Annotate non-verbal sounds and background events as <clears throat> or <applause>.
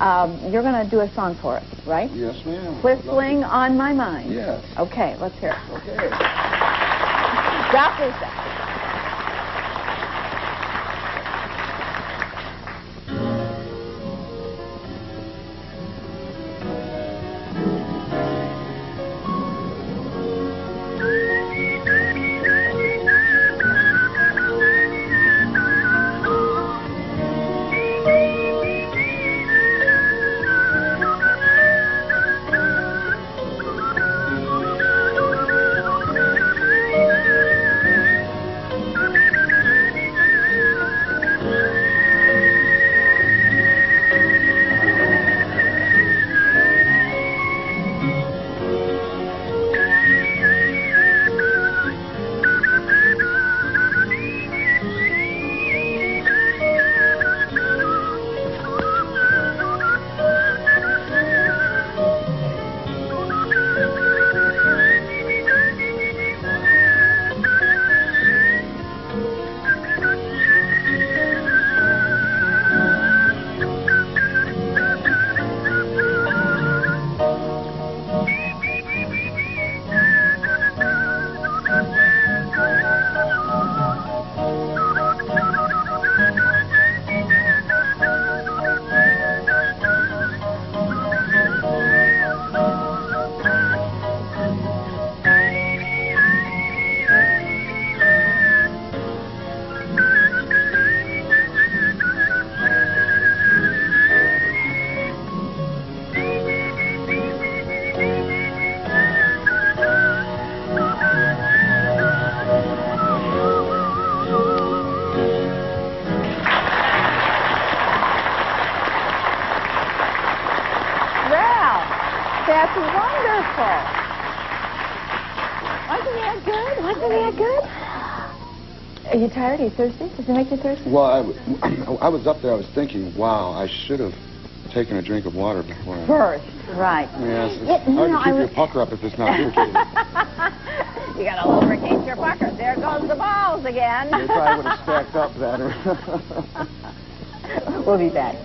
Um, you're going to do a song for us, right? Yes, ma'am. Whistling on my mind. Yes. Okay, let's hear it. Okay. Drop that's wonderful. Wasn't that good? Wasn't that good? Are you tired? Are you thirsty? Does it make you thirsty? Well, <clears throat> I was up there. I was thinking, wow, I should have taken a drink of water before. I... First, right. Yes, it's Yeah, hard no, to I keep your was- pucker up if it's not irritated. you got to lubricate your pucker. There goes the balls again. they probably would have <laughs> stacked up better. we'll be back.